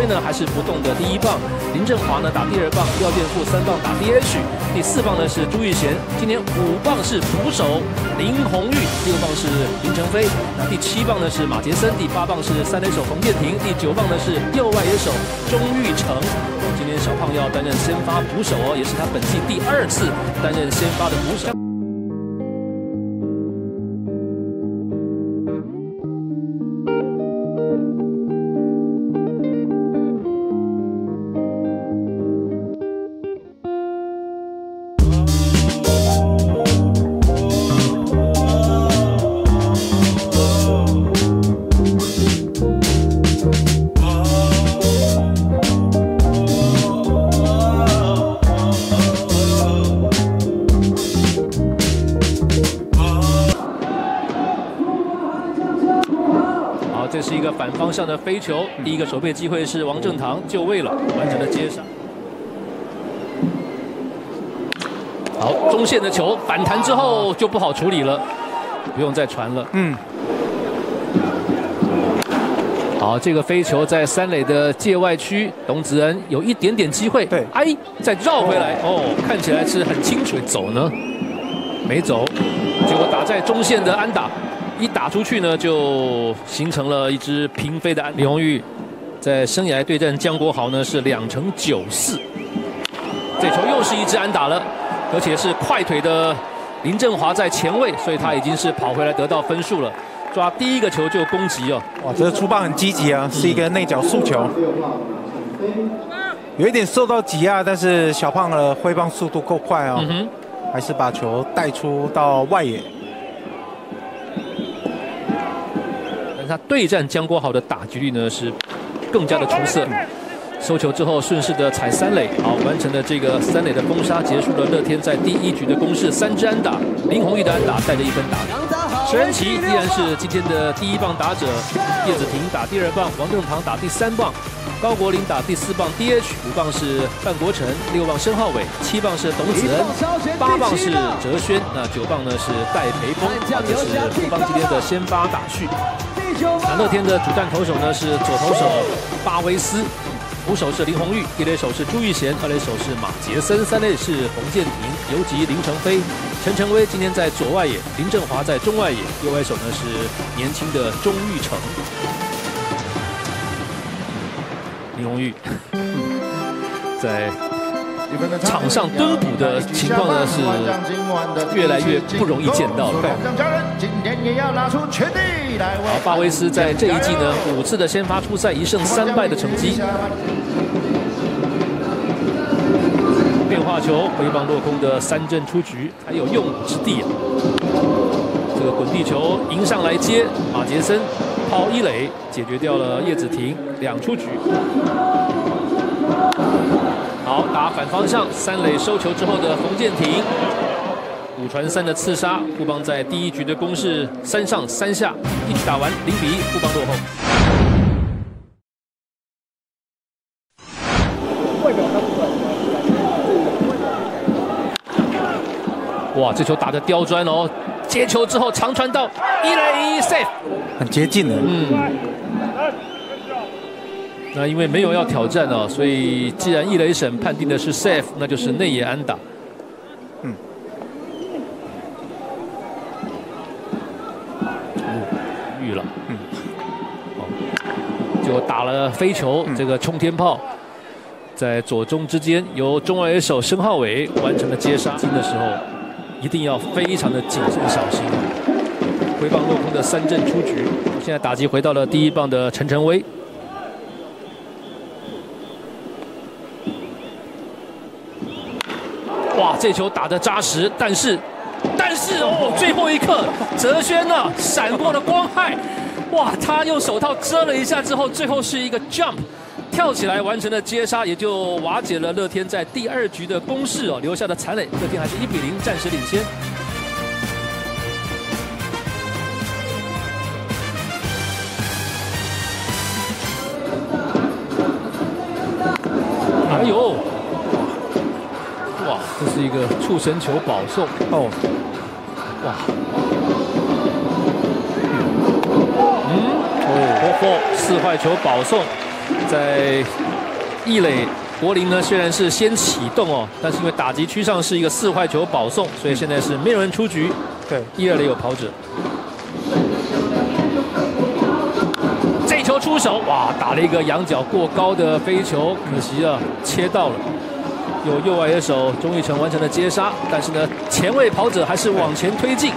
威呢还是不动的第一棒，林振华呢打第二棒，廖健富三棒打 DH，第四棒呢是朱玉贤，今年五棒是捕手林红玉，六棒是林成飞，那第七棒呢是马杰森，第八棒是三垒手冯建平，第九棒呢是右外野手钟玉成。今天小胖要担任先发捕手哦，也是他本季第二次担任先发的捕手。的飞球，第一个守备机会是王正堂就位了，完成了接杀。好，中线的球反弹之后就不好处理了，不用再传了。嗯，好，这个飞球在三垒的界外区，董子恩有一点点机会。对哎，再绕回来，哦，看起来是很清楚，走呢，没走，结果打在中线的安打，一打出去呢，就形成了一支平飞的安。李红玉在生涯对战江国豪呢是两成九四，这球又是一支安打了，而且是快腿的林振华在前卫，所以他已经是跑回来得到分数了。抓第一个球就攻击哦，哇，这个出棒很积极啊，是一个内角速球，有一点受到挤压，但是小胖的挥棒速度够快啊、嗯。还是把球带出到外野。他对战江国豪的打击率呢是更加的出色。收球之后顺势的踩三垒，好完成了这个三垒的封杀，结束了乐天在第一局的攻势，三支安打，林红玉的安打带着一分打。石恩奇依然是今天的第一棒打者，叶子婷打第二棒，王正堂打第三棒，高国林打第四棒 DH，五棒是范国成，六棒申浩伟，七棒是董子恩，八棒是哲轩，那九棒呢是戴培峰，这是富邦今天的先发打序。那乐天的主战投手呢是左投手巴威斯，捕手是林红玉，一垒手是朱玉贤，二垒手是马杰森，三垒是冯建平，游击林成飞，陈晨威今天在左外野，林振华在中外野，右外手呢是年轻的钟玉成。林红玉在场上蹲补的情况呢是越来越不容易见到了。好，巴威斯在这一季呢五次的先发出赛一胜三败的成绩。变化球回棒落空的三振出局，还有用武之地啊！这个滚地球迎上来接，马杰森抛一垒，解决掉了叶子婷两出局。好，打反方向，三垒收球之后的冯建庭，五传三的刺杀，布邦在第一局的攻势三上三下，一局打完零比一，布邦落后。哇，这球打的刁钻哦！接球之后长传到一垒 safe，很接近的。嗯。那因为没有要挑战哦，所以既然一雷审判定的是 safe，那就是内野安打。嗯。遇了。嗯。哦。就打了飞球，这个冲天炮，在左中之间，由中外野手申浩伟完成了接杀。进的时候，一定要非常的谨慎小心。回棒落空的三振出局，现在打击回到了第一棒的陈晨威。这球打得扎实，但是，但是哦，最后一刻，哲轩呢闪过了光害，哇，他用手套遮了一下之后，最后是一个 jump，跳起来完成了接杀，也就瓦解了乐天在第二局的攻势哦，留下的残垒，乐天还是一比零暂时领先。是一个触身球保送哦！哇，嗯，哦，哦，四坏球保送，在易磊柏林呢虽然是先启动哦，但是因为打击区上是一个四坏球保送，所以现在是没有人出局。对，易二垒有跑者。这球出手，哇，打了一个仰角过高的飞球，可惜啊，切到了。有右外野手钟义成完成了接杀，但是呢，前卫跑者还是往前推进，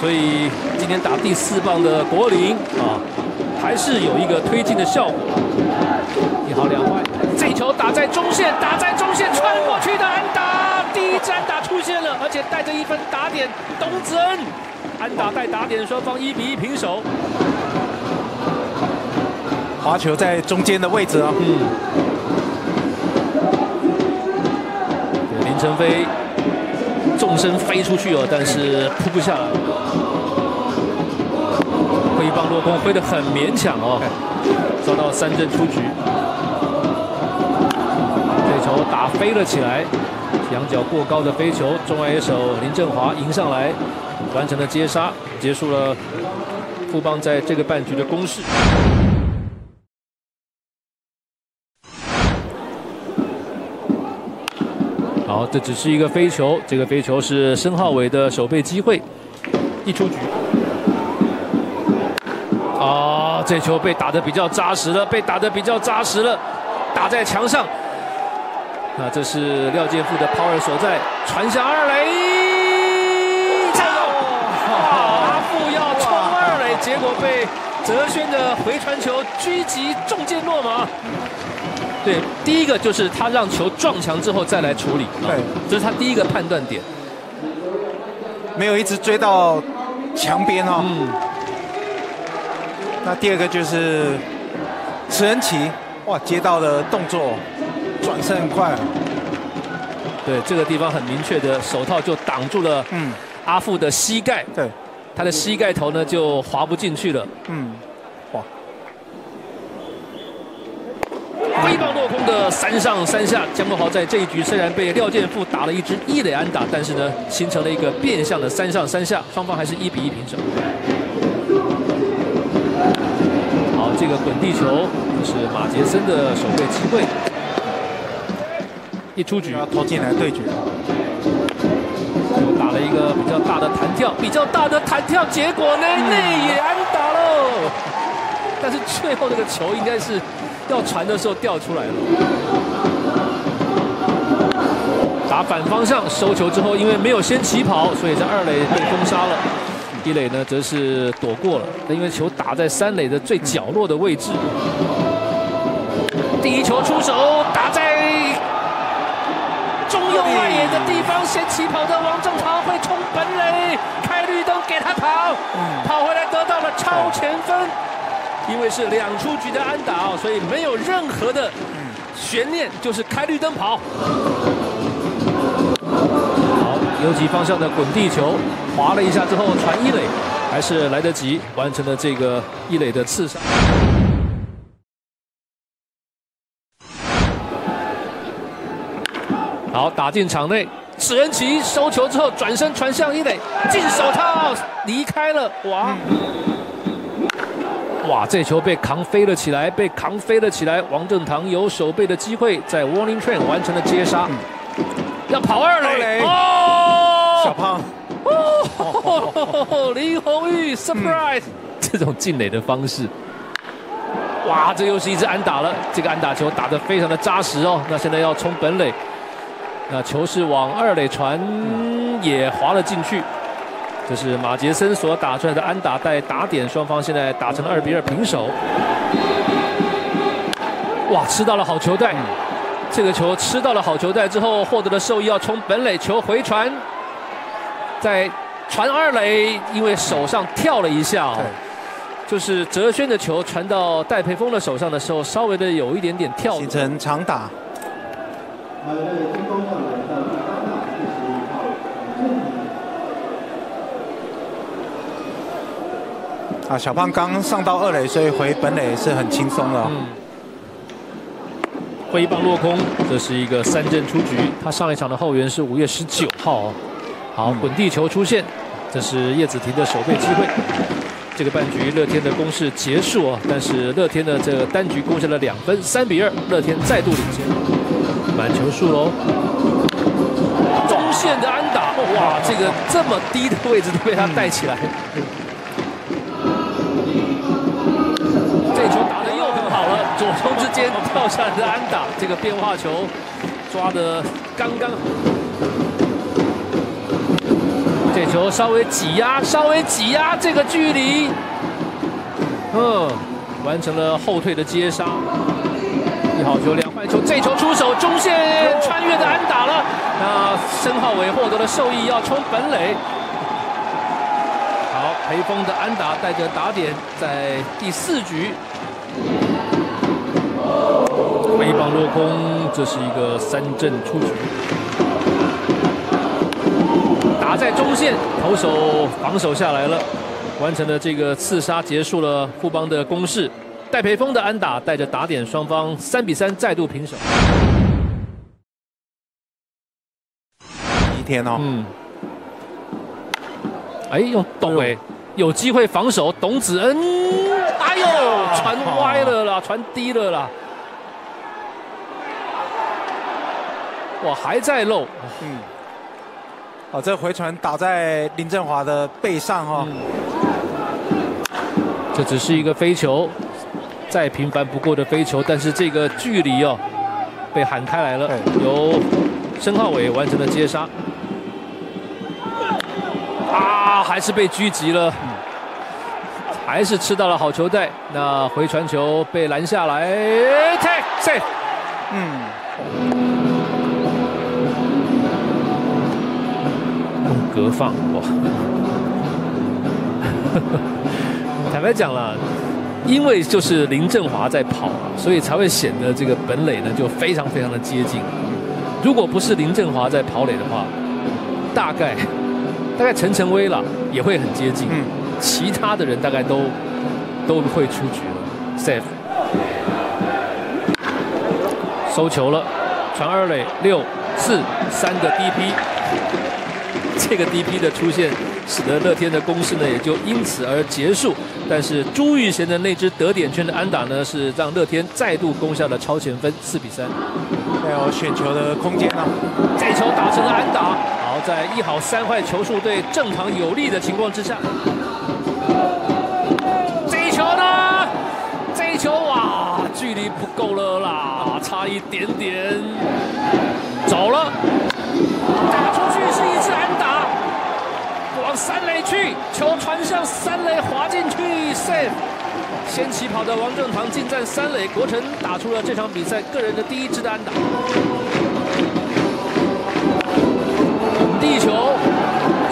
所以今天打第四棒的国林啊，还是有一个推进的效果。一好两坏，这球打在中线，打在中线穿过去的安打，第一支安打出现了，而且带着一分打点，东子恩安打带打点，双方一比一平手。滑球在中间的位置啊，嗯。陈飞纵身飞出去哦，但是扑不下来。挥棒落空，挥得很勉强哦，遭到三振出局。这球打飞了起来，仰角过高的飞球，中外野手林振华迎上来，完成了接杀，结束了富邦在这个半局的攻势。这只是一个飞球，这个飞球是申浩伟的守备机会，一出局。啊，这球被打得比较扎实了，被打得比较扎实了，打在墙上。那这是廖健富的 power 所在，传向二垒，加油！阿富要冲二垒，结果被泽轩的回传球狙击中箭落马。对，第一个就是他让球撞墙之后再来处理，对，这是他第一个判断点，没有一直追到墙边哦。嗯。那第二个就是池恩奇，哇，接到的动作转身很快。对，这个地方很明确的手套就挡住了，嗯，阿富的膝盖，对，他的膝盖头呢就滑不进去了，嗯。飞棒落空的三上三下，江国豪在这一局虽然被廖健富打了一支一垒安打，但是呢，形成了一个变相的三上三下，双方还是一比一平手。好，这个滚地球是马杰森的守备机会，一出局要投进来对决，就打了一个比较大的弹跳，比较大的弹跳，结果呢内野安打喽，但是最后那个球应该是。要传的时候掉出来了，打反方向收球之后，因为没有先起跑，所以在二垒被封杀了。一垒呢则是躲过了，因为球打在三垒的最角落的位置。第一球出手打在中右外野的地方，先起跑的王正堂会冲本垒，开绿灯给他跑，跑回来得到了超前分。因为是两出局的安打啊，所以没有任何的悬念，就是开绿灯跑。好，游击方向的滚地球，滑了一下之后传一垒，还是来得及完成了这个一垒的刺杀。好，打进场内，史恩奇收球之后转身传向一垒，进手套离开了，哇！哇！这球被扛飞了起来，被扛飞了起来。王正堂有守备的机会，在 Warning Train 完成了接杀，要跑二垒。哦，小胖，哦，林红玉 surprise，这种进垒的方式。哇，这又是一支安打了。这个安打球打得非常的扎实哦。那现在要冲本垒，那球是往二垒传，也滑了进去。这是马杰森所打出来的安打带打点，双方现在打成了二比二平手。哇，吃到了好球带！这个球吃到了好球带之后，获得了受益，要冲本垒球回传，在传二垒，因为手上跳了一下，就是哲轩的球传到戴培峰的手上的时候，稍微的有一点点跳，形成长打。啊，小胖刚上到二垒，所以回本垒是很轻松的。嗯。挥棒落空，这是一个三振出局。他上一场的后援是五月十九号。哦好，滚地球出现，这是叶子婷的守备机会。这个半局乐天的攻势结束哦，但是乐天的这个单局攻下了两分，三比二，乐天再度领先。满球数喽，中线的安打，哇，这个这么低的位置都被他带起来。这跳下来的安打，这个变化球抓的刚刚好。这球稍微挤压，稍微挤压这个距离，嗯，完成了后退的接杀。一好球，两坏球，这球出手，中线穿越的安打了。那申浩伟获得了受益，要冲本垒。好，裴峰的安打带着打点，在第四局挥棒落空，这是一个三振出局。打在中线，投手防守下来了，完成了这个刺杀，结束了富邦的攻势。戴培峰的安打带着打点，双方三比三再度平手。一天哦，嗯，哎，用董伟有机会防守，董子恩，哎呦，传歪了啦，传低了啦，哇，还在漏，嗯，哦，这回传打在林振华的背上哈、嗯。这只是一个飞球，再平凡不过的飞球，但是这个距离哦，被喊开来了，由申浩伟完成了接杀。啊，还是被狙击了，还是吃到了好球带。那回传球被拦下来，take safe。嗯，放过！坦白讲了，因为就是林振华在跑啊，所以才会显得这个本垒呢就非常非常的接近。如果不是林振华在跑垒的话，大概大概陈晨威了也会很接近，嗯其他的人大概都都会出局了。safe，收球了，传二垒六四三个 DP。这个 DP 的出现，使得乐天的攻势呢也就因此而结束。但是朱玉贤的那支得点圈的安打呢，是让乐天再度攻下了超前分，四比三。还有选球的空间啊，这球打成了安打。好，在一好三坏球数对正常有利的情况之下，这一球呢？这一球哇，距离不够了啦，差一点点，走了，打出去是一次安打，三垒去，球传向三垒滑进去，safe。先起跑的王正堂进占三垒，国成打出了这场比赛个人的第一支的安打。地球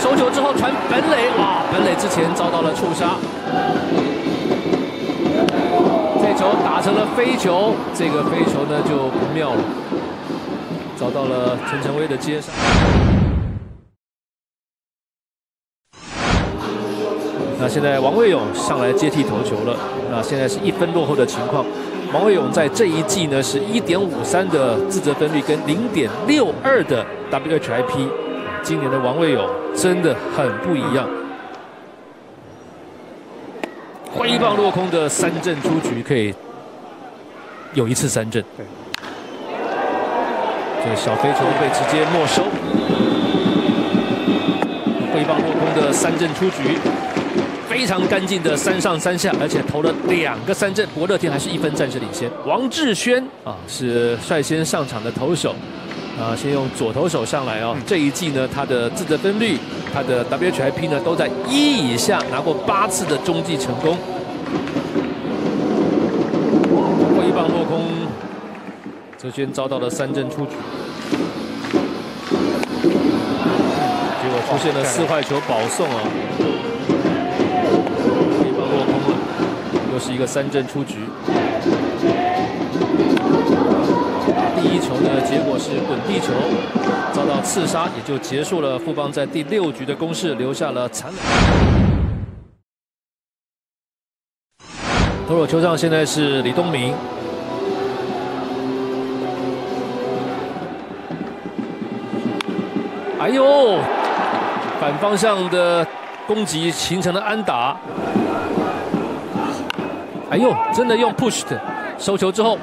收球之后传本垒，哇！本垒之前遭到了触杀，这球打成了飞球，这个飞球呢就不妙了，遭到了陈晨威的接杀。那现在王卫勇上来接替头球了，那现在是一分落后的情况。王卫勇在这一季呢是一点五三的自责分率跟零点六二的 WHIP，今年的王卫勇真的很不一样。挥棒落空的三振出局，可以有一次三振。对，这个小飞球被直接没收。挥棒落空的三振出局，非常干净的三上三下，而且投了两个三振。不过乐天还是一分暂时领先。王志轩啊是率先上场的投手，啊先用左投手上来哦。这一季呢，他的自得分率、他的 WHIP 呢都在一以下，拿过八次的中继成功。挥棒落空，泽轩遭到了三振出局。结果出现了四坏球保送啊，是一个三振出局。第一球呢，结果是滚地球，遭到刺杀，也就结束了富邦在第六局的攻势，留下了残垒。投手球上现在是李东明。哎呦！反方向的攻击形成了安打，哎呦，真的用 push 的收球之后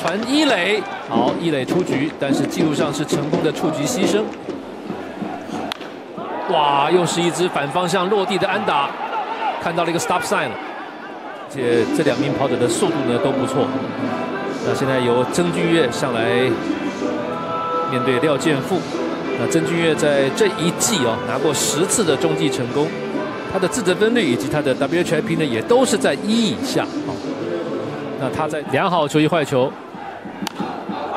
传一垒，好一垒出局，但是记录上是成功的触局牺牲。哇，又是一支反方向落地的安打，看到了一个 stop sign 了。且这两名跑者的速度呢都不错。那现在由曾俊岳上来面对廖健富。那曾俊岳在这一季哦拿过十次的中继成功，他的自责分率以及他的 WHIP 呢也都是在一以下。那他在良好球一坏球，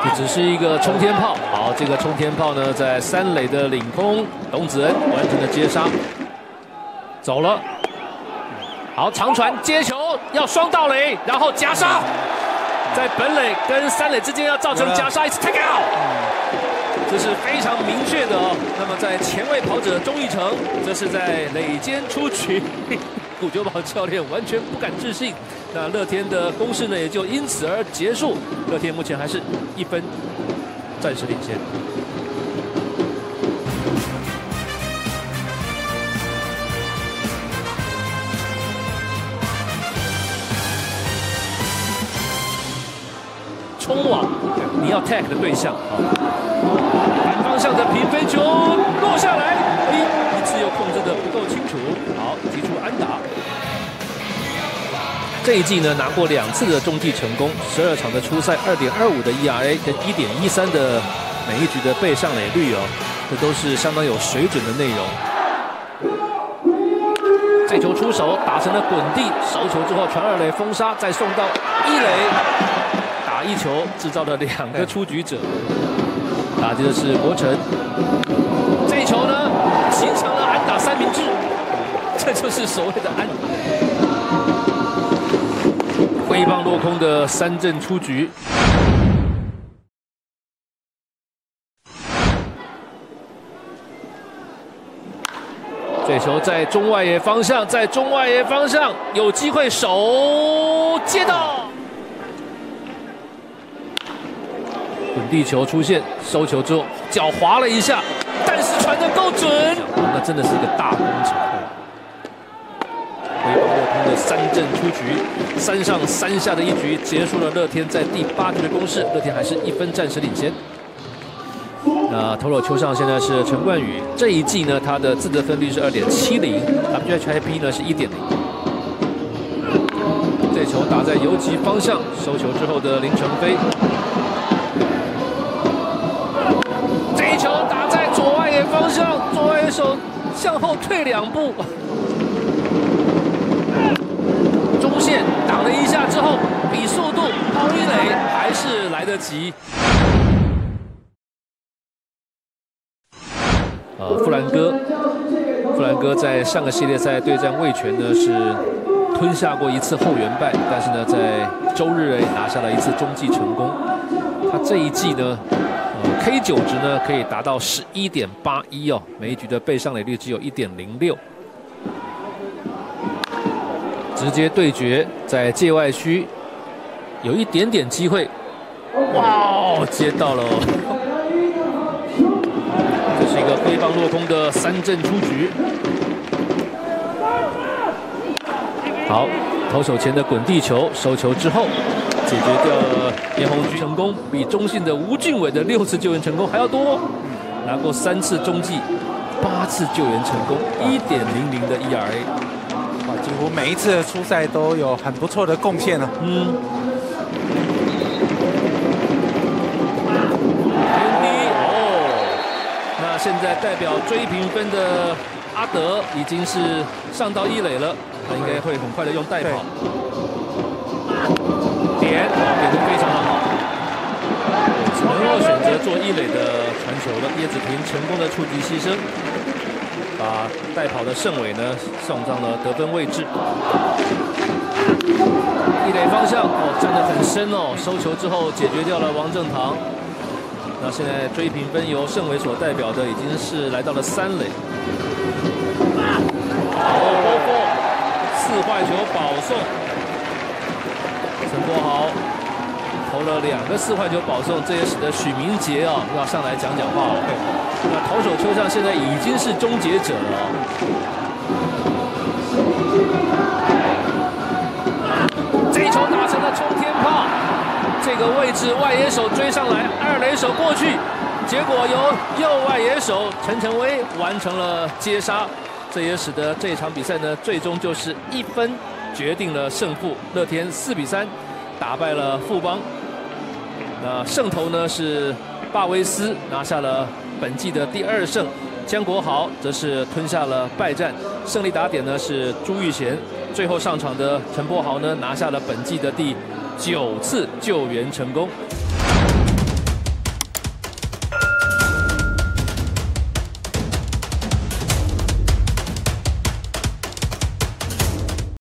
这只是一个冲天炮。好，这个冲天炮呢在三垒的领空，董子恩完成了接杀，走了。好，长传接球要双盗垒，然后夹杀，在本垒跟三垒之间要造成夹杀，一次 take out。这是非常明确的哦。那么在前卫跑者钟义成，这是在垒间出局，古九宝教练完全不敢置信。那乐天的攻势呢，也就因此而结束。乐天目前还是一分，暂时领先。冲网，你要 tag 的对象啊。方向的平飞球落下来，哎，一次又控制的不够清楚。好，击出安打。这一季呢，拿过两次的中继成功，十二场的初赛，二点二五的 ERA 跟一点一三的每一局的被上垒率哦，这都是相当有水准的内容。这球出手打成了滚地，收球之后传二垒封杀，再送到一垒打一球，制造了两个出局者。打击的是国成，这一球呢形成了安打三明治，这就是所谓的安。挥棒落空的三振出局。这球在中外野方向，在中外野方向有机会手接到。地球出现，收球之后脚滑了一下，但是传的够准，那真的是一个大工程。回棒落空的三阵出局，三上三下的一局结束了乐天在第八局的攻势，乐天还是一分暂时领先。那投手球上现在是陈冠宇，这一季呢他的自得分率是二点七零，WHIP 呢是一点零。这球打在游击方向，收球之后的林承飞。手向后退两步，中线挡了一下之后，比速度抛一垒还是来得及。呃，富兰哥，富兰哥在上个系列赛对战魏权呢是吞下过一次后援败，但是呢在周日诶拿下了一次中继成功。他这一季呢。K 九值呢可以达到十一点八一哦，每一局的被上垒率只有一点零六。直接对决在界外区，有一点点机会，哇，接到了，这是一个挥棒落空的三振出局。好，投手前的滚地球，收球之后。解决掉了严红军成功，比中信的吴俊伟的六次救援成功还要多，拿过三次中继，八次救援成功，一点零零的 ERA，哇，几乎每一次的初赛都有很不错的贡献了。嗯。哦，那现在代表追平分的阿德已经是上到一垒了，他应该会很快的用代跑。点点只能够选择做一垒的传球了。叶子平成功的触及牺牲，把带跑的盛伟呢送上了得分位置。一垒方向哦，站得很深哦，收球之后解决掉了王正堂。那现在追平分由盛伟所代表的已经是来到了三垒。四坏球保送。陈国豪投了两个四块九保送，这也使得许明杰啊要上来讲讲话了。那投手车上现在已经是终结者了。这一球打成了冲天炮这个位置，外野手追上来，二垒手过去，结果由右外野手陈晨威完成了接杀，这也使得这场比赛呢，最终就是一分决定了胜负。乐天四比三打败了富邦，那胜投呢是巴威斯拿下了本季的第二胜，江国豪则是吞下了败战，胜利打点呢是朱玉贤，最后上场的陈柏豪呢拿下了本季的第九次救援成功。